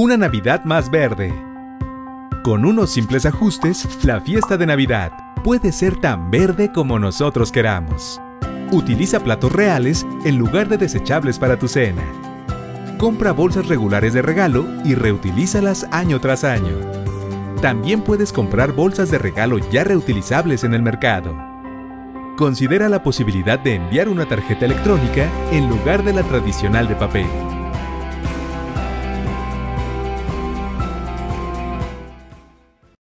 Una Navidad más verde. Con unos simples ajustes, la fiesta de Navidad puede ser tan verde como nosotros queramos. Utiliza platos reales en lugar de desechables para tu cena. Compra bolsas regulares de regalo y reutilízalas año tras año. También puedes comprar bolsas de regalo ya reutilizables en el mercado. Considera la posibilidad de enviar una tarjeta electrónica en lugar de la tradicional de papel.